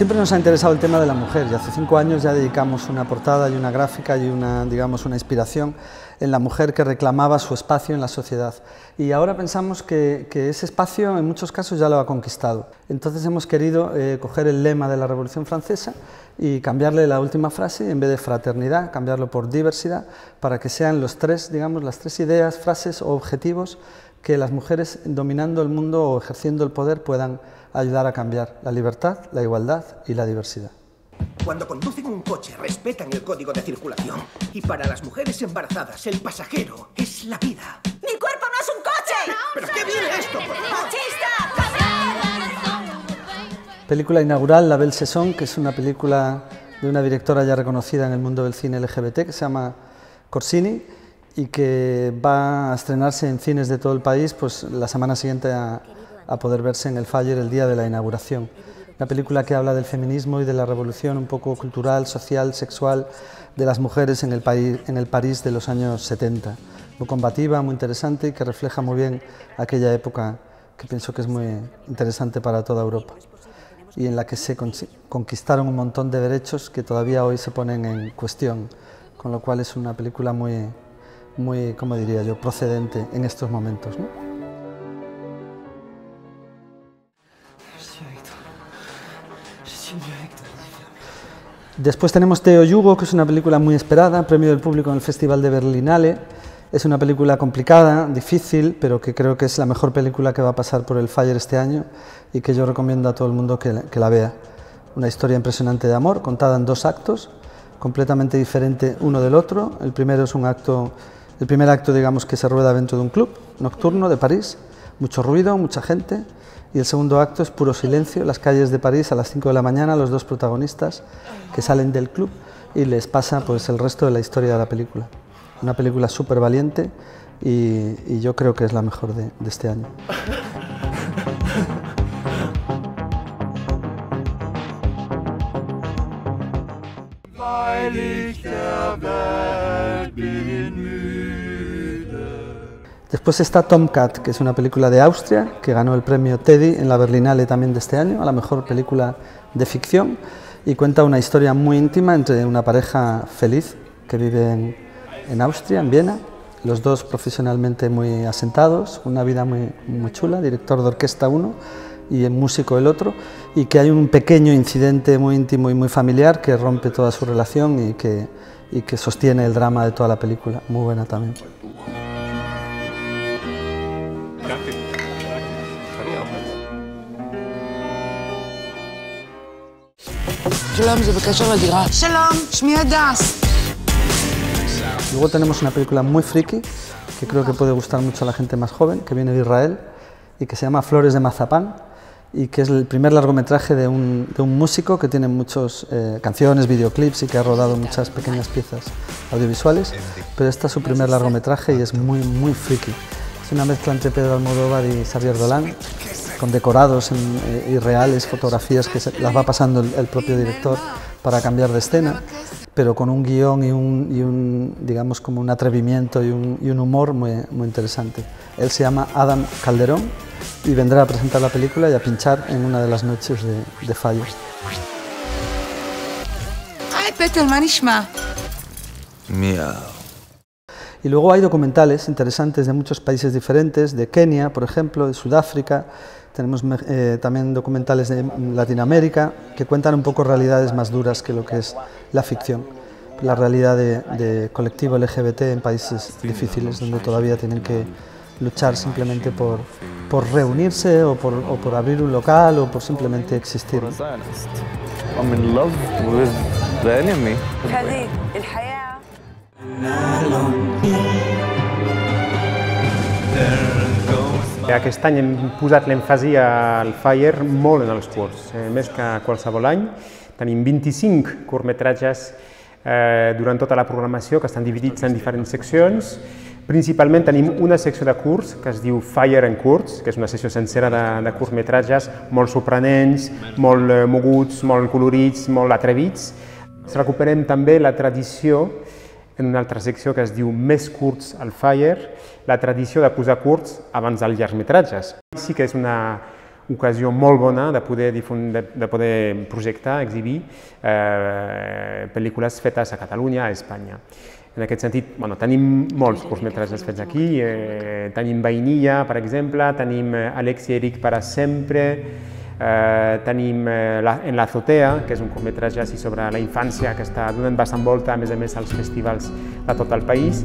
Siempre nos ha interesado el tema de la mujer y hace cinco años ya dedicamos una portada y una gráfica y una, digamos, una inspiración en la mujer que reclamaba su espacio en la sociedad. Y ahora pensamos que, ese espacio en muchos casos ya lo ha conquistado. Entonces hemos querido eh, coger el lema de la Revolución Francesa y cambiarle la última frase, en vez de fraternidad, cambiarlo por diversidad, para que sean los tres, digamos, las tres ideas, frases o objetivos que las mujeres dominando el mundo o ejerciendo el poder puedan ayudar a cambiar la libertad, la igualdad y la diversidad. Cuando conducen un coche respetan el código de circulación y para las mujeres embarazadas el pasajero es la vida. ¡Mi cuerpo no es un coche! ¿Pero qué viene esto? ¡Machista! Película inaugural La Belle Saison, que es una película de una directora ya reconocida en el mundo del cine LGBT que se llama Corsini y que va a estrenarse en cines de todo el país pues, la semana siguiente a, a poder verse en el Faller el día de la inauguración. Una película que habla del feminismo y de la revolución un poco cultural, social, sexual de las mujeres en el, país, en el París de los años 70. Muy combativa, muy interesante y que refleja muy bien aquella época que pienso que es muy interesante para toda Europa y en la que se conquistaron un montón de derechos que todavía hoy se ponen en cuestión, con lo cual es una película muy, muy, como diría yo, procedente en estos momentos. Después tenemos Teo Yugo, que es una película muy esperada, premio del público en el Festival de Berlinale. Es una película complicada, difícil, pero que creo que es la mejor película que va a pasar por el Fire este año y que yo recomiendo a todo el mundo que, que la vea. Una historia impresionante de amor, contada en dos actos, completamente diferente uno del otro. El primero es un acto, el primer acto, digamos, que se rueda dentro de un club nocturno de París, mucho ruido, mucha gente, y el segundo acto es puro silencio, las calles de París a las 5 de la mañana, los dos protagonistas que salen del club y les pasa pues el resto de la historia de la película. Una película súper valiente y, yo creo que es la mejor de, de este año. Después está Tomcat, que es una película de Austria, que ganó el premio Teddy en la Berlinale también de este año, a la mejor película de ficción, y cuenta una historia muy íntima entre una pareja feliz que vive en, Austria, en Viena, los dos profesionalmente muy asentados, una vida muy, muy chula, director de orquesta uno y el músico el otro, y que hay un pequeño incidente muy íntimo y muy familiar que rompe toda su relación y que, y que sostiene el drama de toda la película, muy buena también. Luego tenemos una película muy friki que creo que puede gustar mucho a la gente más joven, que viene de Israel y que se llama Flores de Mazapán y que es el primer largometraje de un, de un músico que tiene muchas eh, canciones, videoclips y que ha rodado muchas pequeñas piezas audiovisuales, pero este es su primer largometraje y es muy, muy friki. Es una mezcla entre Pedro Almodóvar y Xavier Dolan, con decorados eh, y reales, fotografías que las va pasando el, propio director para cambiar de escena, pero con un guion y un, digamos, como un atrevimiento y un, humor muy, muy interesante. Él se llama Adam Calderón y vendrá a presentar la película y a pinchar en una de las noches de, de Fallos. ¡Ay, Peter, manishma! Miau. Y luego hay documentales interesantes de muchos países diferentes, de Kenia, por ejemplo, de Sudáfrica, tenemos eh, también documentales de Latinoamérica que cuentan un poco realidades más duras que lo que es la ficción. La realidad de, colectivo LGBT en países difíciles donde todavía tienen que luchar simplemente por, por reunirse o por, o por, abrir un local o por simplemente existir. Aquest any hem posat l'èmfasi al Fire molt en els curts, eh, més que qualsevol any. Tenim 25 curtmetratges eh, durant tota la programació que estan dividits en diferents seccions. Principalment tenim una secció de curs que es diu Fire and Curts, que és una secció sencera de, de curtmetratges molt sorprenents, molt eh, moguts, molt colorits, molt atrevits. Recuperem també la tradició en una altra secció que es diu Més curts al Fire, la tradició de posar curts abans dels llargmetratges. Sí que és una, ocasió molt bona de poder, de, de poder projectar, exhibir eh, pel·lícules fetes a Catalunya, a Espanya. En aquest sentit, bueno, tenim molts curtmetratges fets aquí, eh, tenim Vainilla, per exemple, tenim Alexi Eric para sempre, eh, tenim eh, la, En l'azotea, que és un curtmetratge sobre la infància que està donant bastant volta, a més a més, als festivals de tot el país.